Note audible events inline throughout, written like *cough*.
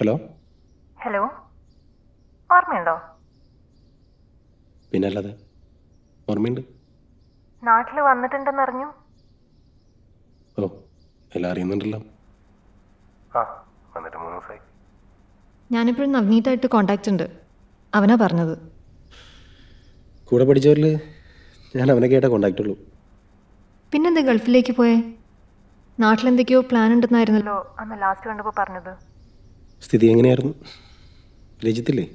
Hello? Hello? ഓർമ്മയുണ്ടോ? പിന്നെ അല്ലാതെ ഓർമ്മയുണ്ട്? നാട്ടിൽ വന്നിട്ടുണ്ടെന്ന് അറിഞ്ഞു ഓ എല്ലാം അറിയുന്നുണ്ടല്ലോ. ആ വന്നിട്ട് മൂന്ന് ദിവസമായി ഞാനിപ്പോഴും നവനീറ്റായിട്ട് കോണ്ടാക്റ്റ് ഉണ്ട്. അവനാ പറഞ്ഞത്. കൂടെ പഠിച്ചവരിൽ ഞാൻ അവനെ കേട്ട കോണ്ടാക്റ്റ് ഉള്ളൂ. പിന്നെന്താ ഗൾഫിലേക്ക് പോയേ? നാട്ടിലെന്തൊക്കെയോ പ്ലാൻ ഉണ്ടെന്നായിരുന്നല്ലോ. അന്ന് ലാസ്റ്റ് കണ്ടപ്പോൾ പറഞ്ഞത്. സ്ഥിതി എങ്ങനെയായിരുന്നു? രജിത്തില്ലേ?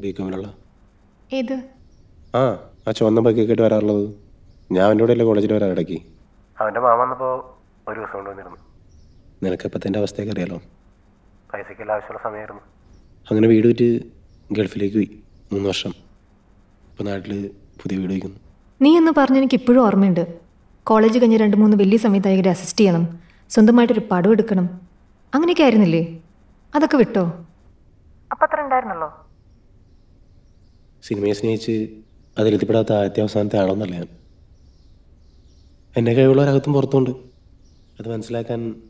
ബികോമിലുള്ള ഏത്? ആ ആ ചുവന്ന ബൈക്കൊക്കെ ആയിട്ട് വരാറുള്ളത്. ഞാൻ അവന്റെ കൂടെ അല്ലേ കോളേജിൽ വരാൻ ഇടയ്ക്ക്. അവന്റെ മാമ വന്നപ്പോൾ ഒരു ദിവസം കൊണ്ട് വന്നിരുന്നു. നിനക്ക് ഇപ്പോഴത്തെ അവസ്ഥയൊക്കെ അറിയാലോ? പൈസയ്ക്കെല്ലാം ആവശ്യമുള്ള സമയമായിരുന്നു. അങ്ങനെ വീട് വിറ്റ് ഗൾഫിലേക്ക് പോയി. മൂന്ന് വർഷം. ഇപ്പം നാട്ടിൽ പുതിയ വീട് വയ്ക്കുന്നു. നീ എന്ന് പറഞ്ഞ എനിക്ക് ഇപ്പോഴും ഓർമ്മയുണ്ട്. കോളേജ് കഴിഞ്ഞ് രണ്ട് മൂന്ന് വലിയ സംവിധായകരെ അസിസ്റ്റ് ചെയ്യണം. സ്വന്തമായിട്ടൊരു പടം എടുക്കണം. അങ്ങനെയൊക്കെ ആയിരുന്നില്ലേ? അതൊക്കെ വിട്ടോ? അപ്പത്രണ്ടായിരുന്നല്ലോ. സിനിമയെ സ്നേഹിച്ച് അതിലെത്തിപ്പെടാത്ത ആദ്യത്തെ അവസാനത്തെ ആളൊന്നല്ല ഞാൻ. എന്നെ കഴിവുള്ളവരകത്തും പുറത്തുണ്ട് അത് മനസ്സിലാക്കാൻ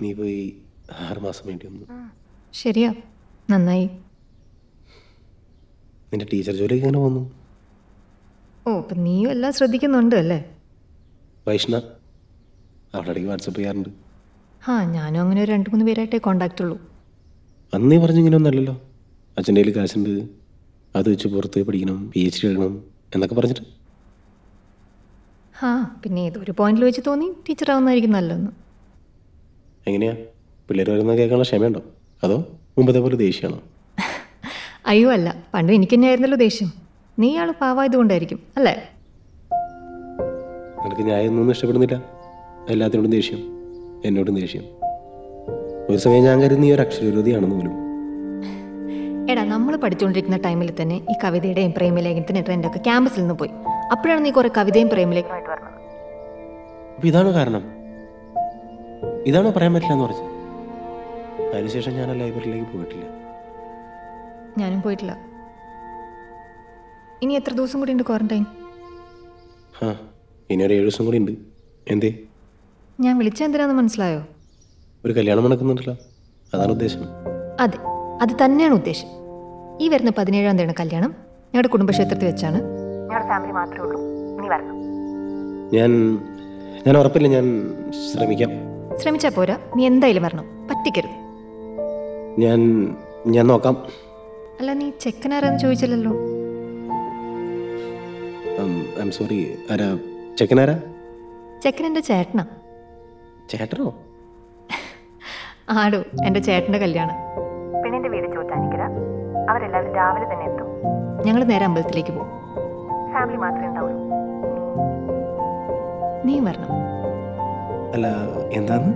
നീ പോയി ആറ് മാസം വേണ്ടി വന്നു. ശരിയാ. നന്നായി. നിന്റെ ടീച്ചർ ജോലി എങ്ങനെ വന്നു ഓ അപ്പം നീയും എല്ലാം ശ്രദ്ധിക്കുന്നുണ്ട് അല്ലേ? വൈഷ്ണ അവളുടെ വാട്സപ്പ് ചെയ്യാറുണ്ട്. ആ ഞാനും അങ്ങനെ ഒരു രണ്ട് മൂന്ന് പേരായിട്ടേ കോണ്ടാക്റ്റ് ഉള്ളൂ അന്ന് നീ പറഞ്ഞ ഇങ്ങനെ ഒന്നല്ലല്ലോ അച്ഛന്റെ കയ്യിൽ കാശുണ്ട്. അത് വെച്ച് പുറത്ത് പഠിക്കണം പി എച്ച് ഡി എടുക്കണം എന്നൊക്കെ പറഞ്ഞിട്ട്. ആ പിന്നെ ഏതൊരു പോയിന്റിൽ വെച്ച് തോന്നി ടീച്ചർ ആവുന്നതായിരിക്കും നല്ലതെന്ന്. എങ്ങനെയാ? പിള്ളേർ വരുന്ന കേൾക്കാനുള്ള ക്ഷമയുണ്ടോ? അതോ മുമ്പത്തെ പോലെ ദേഷ്യമാണോ? *laughs* അയ്യോ അല്ല പണ്ട് എനിക്ക് തന്നെയായിരുന്നല്ലോ ദേഷ്യം. നീ ആൾ പാവായതുകൊണ്ടായിരിക്കും അല്ലേ? നിനക്ക് ഒന്നും ഇഷ്ടപ്പെടുന്നില്ല. എല്ലാത്തിനോടും ദേഷ്യം എന്നോടും ദേഷ്യം. ഒരു സമയം ഞാൻ കരുതി നീ ഒരു അക്ഷരവിരോധിയാണെന്ന് പോലും. എടാ നമ്മൾ പഠിച്ചുകൊണ്ടിരിക്കുന്ന ടൈമിൽ തന്നെ ഈ കവിതയുടെയും ട്രെൻഡ് ഒക്കെ ക്യാമ്പസിൽ നിന്ന് പോയി. അപ്പോഴാണ് നീ കുറെ കവിതയും പ്രേമലേഖനമായിട്ട് വരുന്നത് അപ്പൊ ഇതാണോ കാരണം. ഇതാണോ പറയാൻ പറ്റില്ല എന്ന് പറഞ്ഞു അതിനുശേഷം ഞാൻ ലൈബ്രറിയിലേക്ക് പോയിട്ടില്ല. ഞാനും പോയിട്ടില്ല. ഇനി എത്ര ദിവസം കൂടി ഉണ്ട് ക്വാറന്റൈൻ? ആ ഇനി ഒരു ഏഴ് ദിവസം കൂടി ഉണ്ട്. എന്തേ? ഞാൻ വിളിച്ചെന്തിനാന്ന് മനസ്സിലായോ? ഒരു കല്യാണം നടക്കുന്നുണ്ടല്ലോ. അതാണ് ഉദ്ദേശം. അതെ അത് തന്നെയാണ് ഉദ്ദേശം. ഈ വരുന്ന പതിനേഴാം തീയതിയാണ് കല്യാണം. ഞങ്ങളുടെ കുടുംബക്ഷേത്രത്തിൽ വെച്ചാണ്. ഞങ്ങളുടെ ഫാമിലി മാത്രമേ ഉള്ളൂ. നീ വരണം. ഞാൻ ഞാൻ ഉറപ്പില്ല ഞാൻ ശ്രമിക്കാം. ശ്രമിച്ചാ പോരാ. നീ എന്തായാലും വരണം. പറ്റിക്കരുത്. ഞാൻ ഞാൻ നോക്കാം. അല്ല നീ ചെക്കനാരാന്ന് ചോദിച്ചില്ലല്ലോ. സോറി ആരാ? ചെക്കനാരാ? ചെക്കൻ എന്റെ ചേട്ടനാ. ചേട്ടനോ? ആടോ എന്റെ ചേട്ടന്റെ കല്യാണം. പെണ്ണിന്റെ വീട് ചോറ്റാനിക്കര അവരെല്ലാവരും രാവിലെ തന്നെ എത്തും. ഞങ്ങൾ നേരെ അമ്പലത്തിലേക്ക് പോകും. ഫാമിലി മാത്രമേ ഉണ്ടാവുള്ളൂ. നീ വരണം. അല്ല എന്താണ്?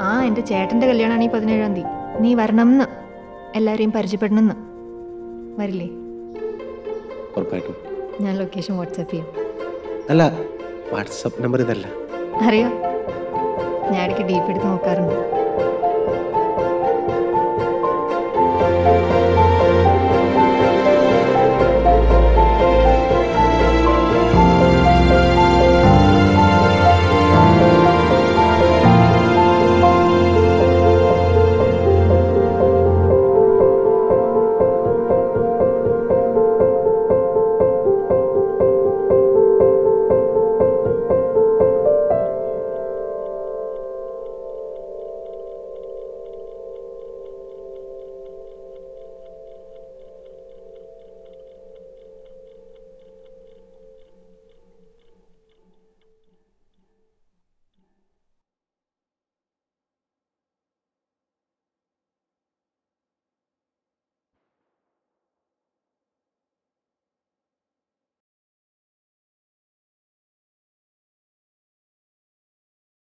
ആ എന്റെ ചേട്ടന്റെ കല്യാണമാണ് ഈ പതിനേഴാം തീയതി. നീ വരണം എന്ന് എല്ലാവരെയും പരിചയപ്പെടണമെന്ന്. വരില്ലേ? ഉറപ്പായിട്ടും. ഞാൻ ലൊക്കേഷൻ വാട്സാപ്പ് ചെയ്യാം. അല്ല വാട്സാപ്പ് നമ്പർ ഇതല്ല. അറിയാം? ഞാൻ ഇടയ്ക്ക് ഡീപ്പ് എടുത്ത് നോക്കാറുണ്ട്.